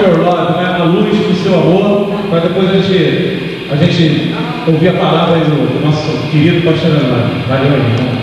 Your Love, né? a luz do seu amor, para depois a gente, a gente ouvir a palavra do, nosso querido pastor Leonardo. Valeu aí,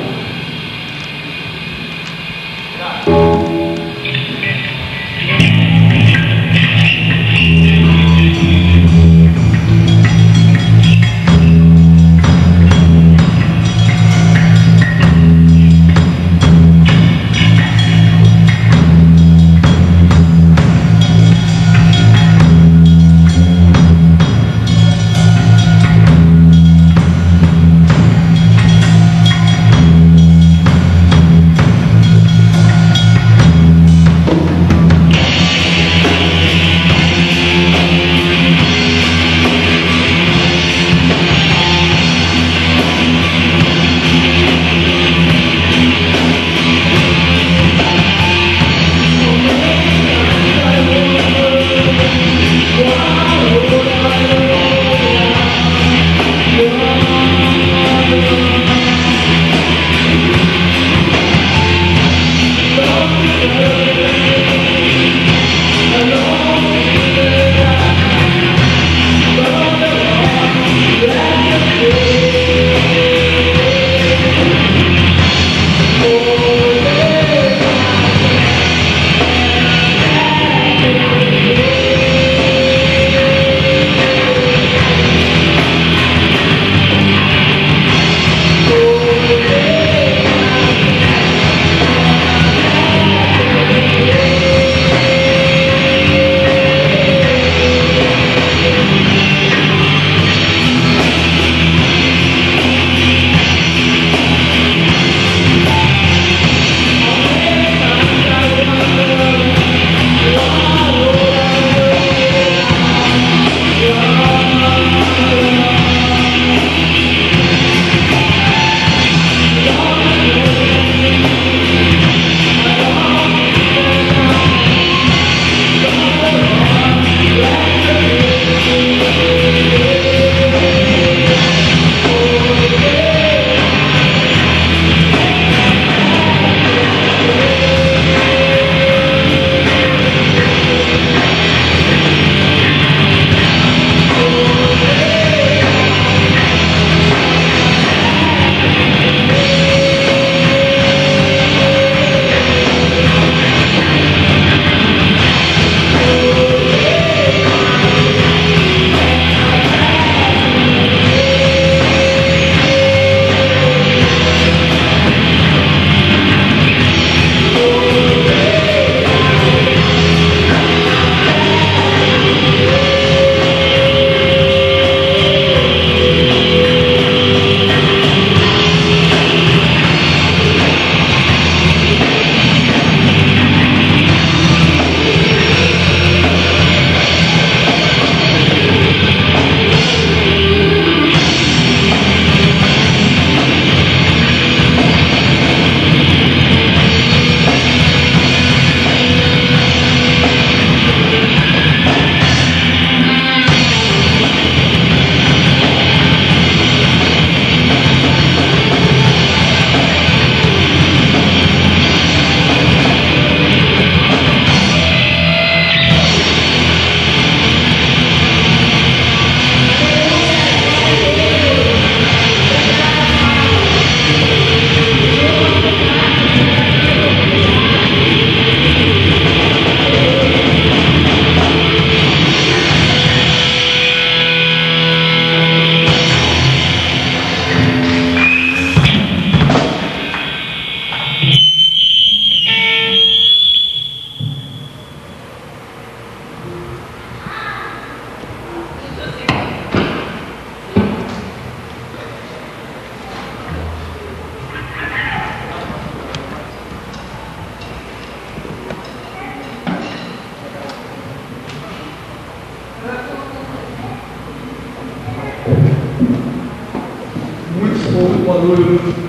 irmão.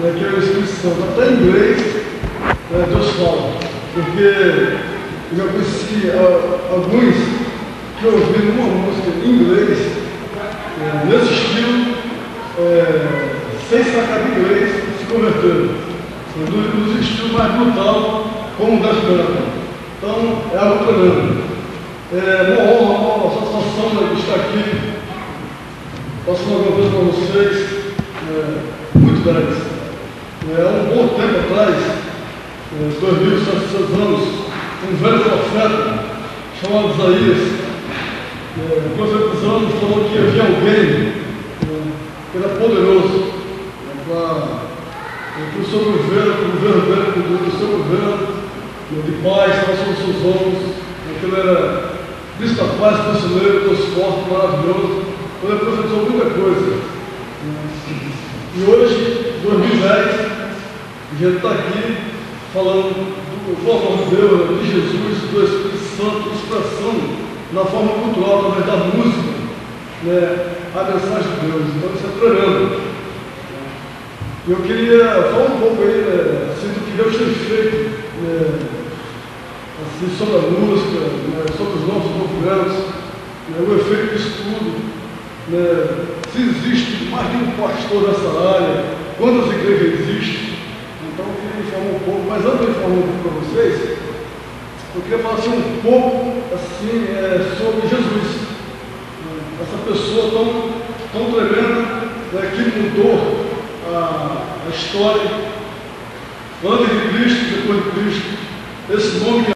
né, que é a inscrição, está até em inglês, né, Deus fala. porque eu já conheci a, alguns que ouviram uma música em inglês, é, nesse estilo, é, sem sacar de inglês, se converteram. Nos, nos estilos mais brutal, como o das brancas. Então, é algo tremendo. É uma honra, uma satisfação de estar aqui, passando alguma coisa para vocês, é, muito grande. É, há um bom tempo atrás, é, 2.700 anos, um velho profeta chamado Isaías, é, profetizando, falou que havia alguém é, que era poderoso que o seu governo, o governo dele, o seu governo de paz, estava sobre os seus que ele era Cristo da paz, conselheiro, Deus forte, maravilhoso. Ele profetizou muita coisa. E hoje, 2010, a gente está aqui falando do forma de Deus, de Jesus, do Espírito Santo, expressando na forma cultural, através da música, né, a mensagem de Deus. Então isso é tremendo. Eu queria falar um pouco aí, né, assim, do que Deus tem feito. Né, assim, sobre a música, né, sobre os nossos movimentos, né, o efeito disso tudo, né, se existe mais de um pastor nessa área, quantas igrejas existem. Então eu queria informar um pouco, mas antes de informar um pouco para vocês, eu queria falar assim, um pouco assim, é, sobre Jesus. Essa pessoa tão, tão tremenda né, que mudou a, a história antes de Cristo, depois de Cristo. Esse nome que